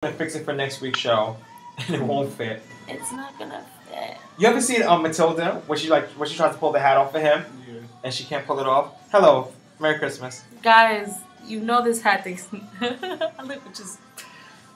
gonna fix it for next week's show, and it won't fit. It's not gonna fit. You ever seen um Matilda when she like when she tries to pull the hat off of him Yeah. and she can't pull it off? Hello, Merry Christmas. Guys, you know this hat thing. I look just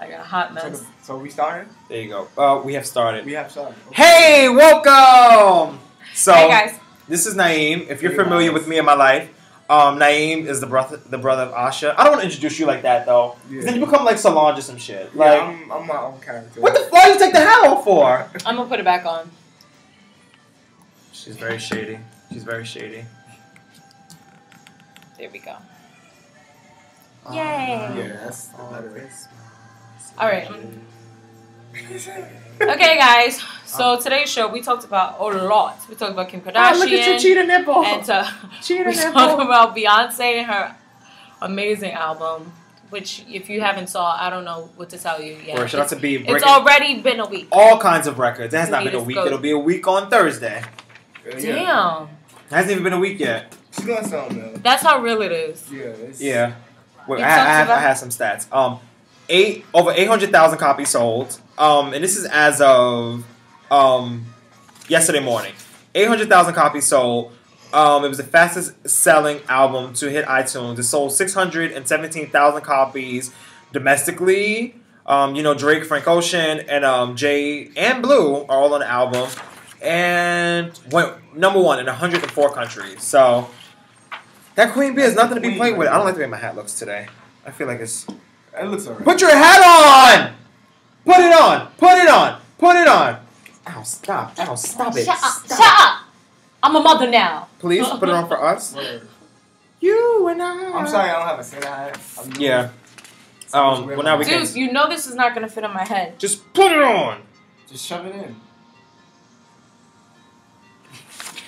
like a hot So, mess. so we started? There you go. Uh, we have started. We have started. Hey, welcome. So hey guys. this is Naeem. If you're Hey, familiar guys. with me and my life, um, Naeem is the brother the brother of Asha. I don't want to introduce you like that though. 'cause Yeah. Then you become like Solange or some shit. Yeah, Like, I'm, I'm my own character. what the fuck you take the hat off for? I'm gonna put it back on. She's very shady. She's very shady. There we go. Um, Yay. Yeah, that's the better. All right. Okay, guys. So today's show we talked about a lot. We talked about Kim Kardashian. Ah, look at your cheetah nipple. and uh, cheetah we talked about Beyonce and her amazing album. Which, if you haven't saw, I don't know what to tell you yet. Or shout out It's, to be it's already been a week. all kinds of records. It has not been a week. go. It'll be a week on Thursday. Yeah. Damn, It hasn't even been a week yet. She's doing something though. that's how real it is. Yeah. It's, Yeah. Wait, I, I, talked have, I have some stats. Um, eight over eight hundred thousand copies sold. Um, and this is as of um yesterday morning. Eight hundred thousand copies sold. Um, it was the fastest selling album to hit iTunes. It sold six hundred and seventeen thousand copies domestically. Um, you know Drake, Frank Ocean, and um, Jay and Blue are all on the album, and went number one in 104 countries. So that Queen Bee is nothing to be played with. I don't like the way my hat looks today. I feel like it's. It looks alright. Put your hat on. Put it on. Put it on. Put it on. Ow! Stop! Ow! Stop it! Shut up! Stop. Shut up! I'm a mother now. Please put it on for us. Word. You and I. I'm sorry, I don't have a Santa hat. I'm doing- Yeah. Um, well, now we can- Dude, you know this is not gonna fit on my head. Just put it on. Just shove it in.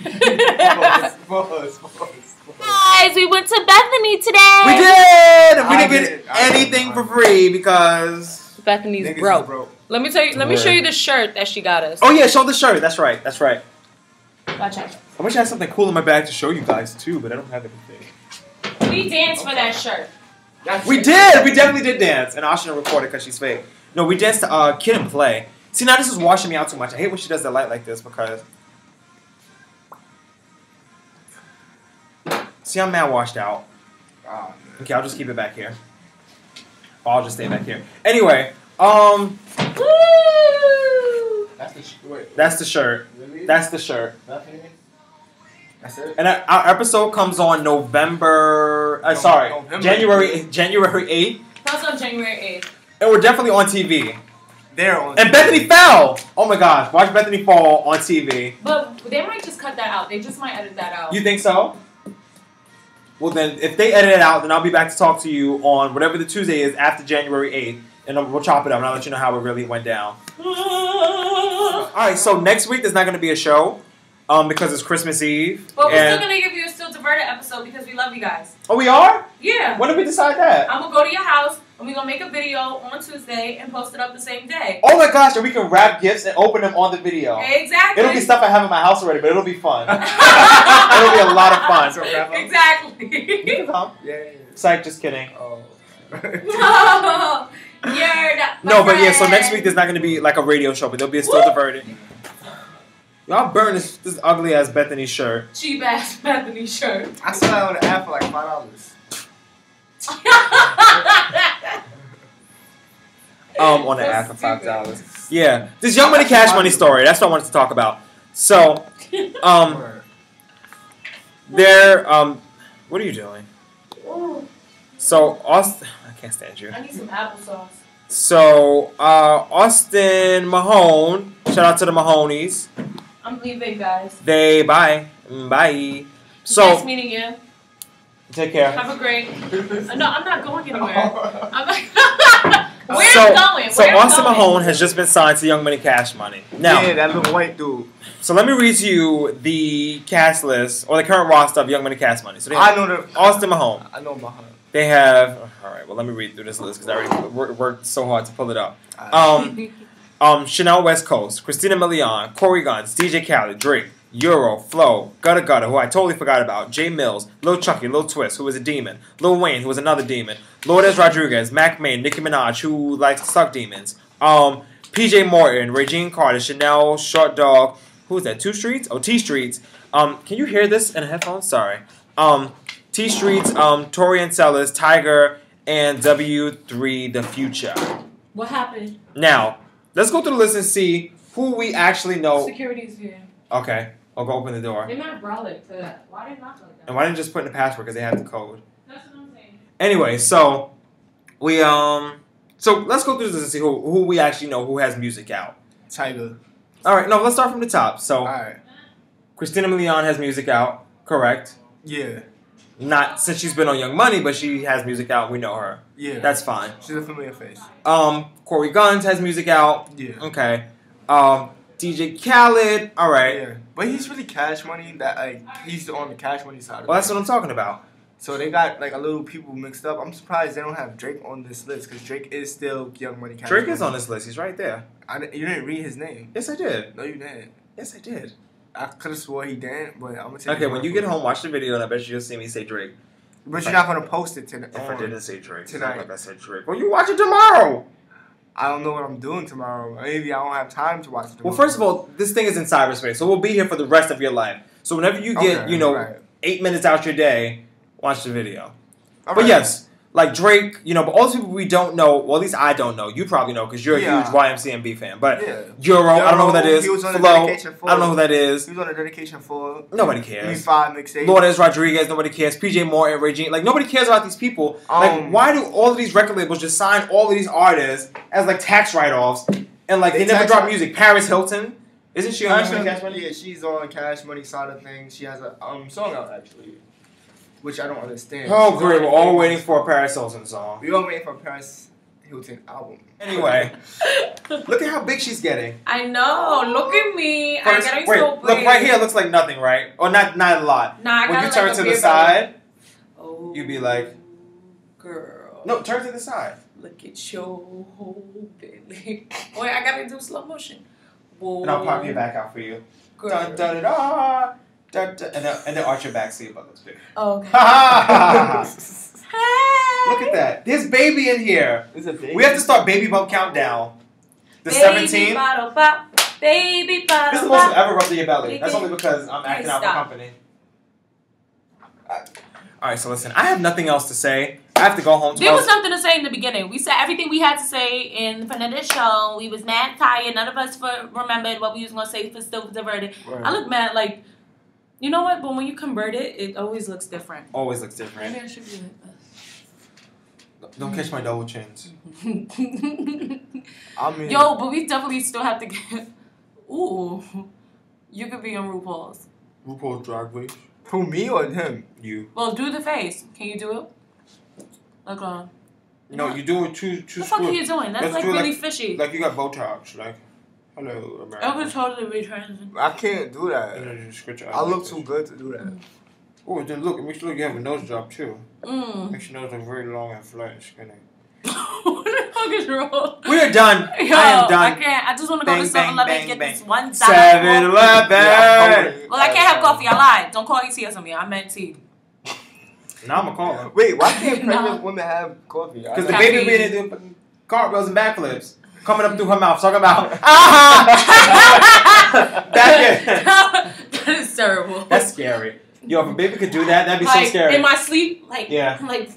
Pause, pause, pause, pause. we went to Bethany today. We did. We I didn't get did. I did. anything for free because. Bethany's broke. broke. Let me tell you. Let me show you the shirt that she got us. Oh yeah, show the shirt. That's right. That's right. Watch out. I wish I had something cool in my bag to show you guys too, but I don't have anything. We danced for that shirt. That's We it. did. We definitely did dance, and Ashina recorded because she's fake. No, we danced to uh, Kid and Play. See, now this is washing me out too much. I hate when she does the light like this because. See, I'm mad washed out. Ah. Okay, I'll just keep it back here. I'll just stay back here. Anyway, um, That's the sh- wait. that's the shirt. Really? That's the shirt. nothing. That's it. And our our episode comes on November. Uh, No- sorry, November. January January eighth, That's on January eighth. and we're definitely on TV. They're on. And Bethany fell. Oh my gosh, watch Bethany fall on TV. But they might just cut that out. They just might edit that out. You think so? Well, then, if they edit it out, then I'll be back to talk to you on whatever the Tuesday is after January 8th, and we'll chop it up, and I'll let you know how it really went down. All right, so next week there's not going to be a show um, because it's Christmas Eve. But we're still gonna give you a still diverted episode because we love you guys. oh, we are? Yeah. When did we decide that? I'm gonna go to your house and we're gonna make a video on Tuesday and post it up the same day. Oh my gosh, and we can wrap gifts and open them on the video. Exactly. It'll be stuff I have in my house already, but it'll be fun. it'll be a lot of fun. So wrap up. You can come. Yeah. Psych, just kidding. Oh. no, you're not. my No, but yeah, so next week there's not going to be like a radio show, but there'll be a still Woo! diverted. Y'all burn this, this ugly ass Bethany shirt. cheap ass Bethany shirt. I saw that on the app for like five dollars. Um, on the So app for five dollars. Yeah, this Young Money Cash Money story. That's what I wanted to talk about. So, um, there. Um, what are you doing? Ooh, So Austin, I can't stand you. I need some applesauce. So uh, Austin Mahone. Shout out to the Mahomies. I'm leaving, guys. They bye bye. So nice meeting you. take care. Have a great. Uh, no, I'm not going anywhere. I'm like, where so, I'm going? so Where I'm Austin going? Mahone has just been signed to Young Money Cash Money. Now, yeah, that little white dude. so let me read to you the cast list or the current roster of Young Money Cash Money. So they I know the. Austin Mahone. I know Mahone. They have. All right. Well, let me read through this list because I already wor- worked so hard to pull it up. Um, um, Chanel West Coast, Christina Milian, Cory Gunz, DJ Khaled, Drake, Euro, Flo, Gudda Gudda, who I totally forgot about, Jae Millz, Lil Chuckee, Lil Twist, who was a demon, Lil Wayne, who was another demon, Lourdes Rodriguez, Mack Maine, Nicki Minaj, who likes to suck demons, um, PJ Morton, Reginae Carter, Shanell, Short Dawg, who is that? Two Streets? Oh, T Streets. Um, can you hear this in a headphone? Sorry. Um, T Streets, um, Torion Sellers, Tyga, and W3 The Future. What happened? Now, let's go through the list and see who we actually know. Security's here. Okay, I'll go open the door. They might brawl it to. Why did not like that? And why didn't you just put in the password because they have the code? That's what I'm saying. Anyway, so we um so let's go through this and see who who we actually know who has music out. Tyga. All right, no, let's start from the top. So Alright. Christina Milian has music out, correct? Yeah. Not since she's been on Young Money, but she has music out. We know her. Yeah. That's fine. She's a familiar face. Um, Cory Gunz has music out. Yeah. Okay. Um, DJ Khaled. All right. Yeah. But he's really cash money that like he's on the cash money side Well, it. that's what I'm talking about. So they got like a little people mixed up. I'm surprised they don't have Drake on this list because Drake is still Young Money Cash. Drake Money. is on this list. He's right there. I, you didn't read his name. Yes, I did. No, you didn't. Yes, I did. I could have swore he didn't, but I'm gonna take. Okay, when you get home, watch the video, and I bet you'll see me say Drake. but you're not gonna post it to the. If I didn't say Drake, Tonight. like I said Drake. Well, you watch it tomorrow. I don't know what I'm doing tomorrow. Maybe I don't have time to watch it. Well, first of all, this thing is in cyberspace, so we'll be here for the rest of your life. So whenever you get, Okay, you know, right. eight minutes out your day, watch the video. All but right. yes, like Drake, you know, but all these people we don't know, well, at least I don't know. You probably know because you're a Yeah. huge YMCMB fan. But Yeah. Euro, I don't know who that is. He was on the dedication for- I don't know who that is. He was on a dedication for Nobody cares. five mixtape. Lourdes Rodriguez, nobody cares. PJ Moore and Reginae, like nobody cares about these people. like, Um, why do all of these record labels just sign all of these artists as like tax write-offs, and like they, They never drop music? Paris Hilton, isn't she on Cash Money? yeah, she's on Cash Money side of things. She has a um song out actually, which I don't understand. Oh, She's great! We're all waiting for a Paris Hilton song. We're all waiting for Paris Hilton album. Anyway, look at how big she's getting. I know. Look at me. I'm First- getting wait, so look big. right here. Looks like nothing, right? Or not, not a lot. Nah, I when you turn like to the side, Oh, you'd be like, girl. no, turn to the side. Look at your whole belly. Wait, I gotta do slow motion. Whoa. And I'll pop your back out for you. Girl. Dun, dun, dun, dun, dun, dun, and then and then arch your back so your butt looks big. Oh, okay. Ha ha! Hey. Look at that. There's baby in here. It's a big. We have to start baby bump countdown. The Baby 17th. bottle pop. Baby bottle This is the most I've ever rubbed in your belly. That's only because I'm acting out for company. All right, so listen, I have nothing else to say. I have to go home There was nothing to say in the beginning. We said everything we had to say in the front of the show. We was mad tired. None of us for, remembered what we was gonna say for still diverted. I look mad like, you know what? But when you convert it, it always looks different. Always looks different. Maybe I should be Don't catch my double chins. I mean, Yo, but we definitely still have to get. Ooh, you could be on RuPaul's. RuPaul's Drag Race. who me or him? You. Well, do the face. Can you do it? Look on. Uh, no, you do it too too What the fuck are you doing? That's Let's like do really like- fishy. Like you got Botox. Like, hello, America. I would totally be trans. I can't do And that. then you scratch your eyes I like look this. too good to do that. Oh, then look, it makes you look you have a nose job too. Mm. Makes your nose look very long and flat and skinny. what the fuck is wrong? We are done. Yo, I am done. I can't. I just want to go to 7 Eleven and get bang, this bang. one dollar. 7 Eleven! Well, I can't have coffee. I lied. Don't call ETS on me. I meant tea. Now I'm a caller. Wait, why can't No. pregnant women have coffee? Because the thought- baby Caffeine. being there doing fucking cartwheels and backflips. Coming up through her mouth, talking about, ah! Back in. that is terrible. That's scary. Yo, if a baby could do that, that'd be like so scary. in my sleep, like Yeah. I'm like,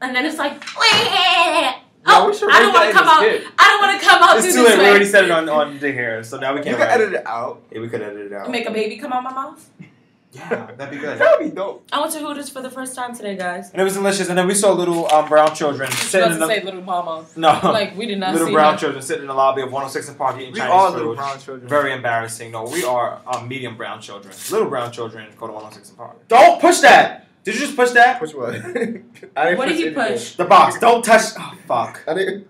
and then it's like, oh, Yo, we should I don't want to come out. in the skit. I don't want to come out it's too late. We already said it on, on the hair, so now we can't can write edit it out. Yeah, we could edit it out. Make a baby come out my mouth. Yeah, that'd be good. That'd be dope. I went to Hooters for the first time today, guys. And it was delicious. And then we saw little um, brown children I sitting in about to the say little mama. no Like we did not little see brown her. children sitting in the lobby of 106 and Park eating We Chinese all food. little brown children. Very embarrassing. No, we are um, medium brown children. Little brown children go to 106 and Park. Don't push that. Did you just push that? Push what? I didn't What did he push? The box. Don't touch. Oh fuck. I didn't.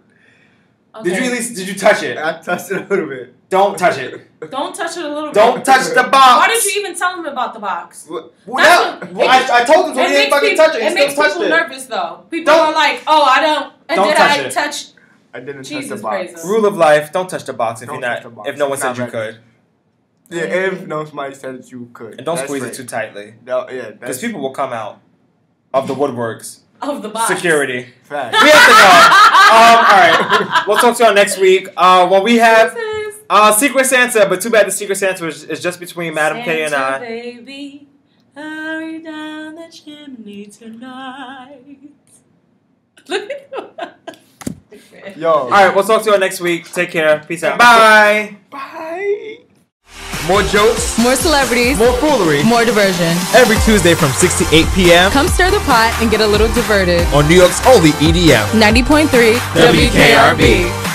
Okay. Did you at least? Did you touch it? I touched it a little bit. Don't touch it. Don't touch it a little bit. Don't touch the box. Why did you even tell him about the box? What? Well, yeah, well, I, I told him to. It He didn't fucking people, touch it. He it makes still touched people it. nervous though. People Don't- are like, "Oh, I don't." And Don't did touch I it. I touch? didn't touch Jesus the box. Christ. Rule of life: Don't touch the box if Don't you're not. the box. If no one said you ready. could. Yeah, if no somebody said that you could. And don't That's squeeze right. it too tightly. No, yeah, Because people will come out of the woodworks. Of the box. Security. fact. We have to go. um, all right. We'll talk to y'all next week. Uh, when we have Kisses. Uh, Secret Santa, but too bad the Secret Santa is, is just between Madam K and I. baby, hurry down the chimney tonight. Look at Yo. All right, we'll talk to y'all next week. Take care. Peace out. Bye. Bye. More jokes, More celebrities, more foolery. more diversion. Every Tuesday from 6 to 8 p.m. Come stir the pot and get a little diverted. on New York's only EDM. 90.3 WKRB.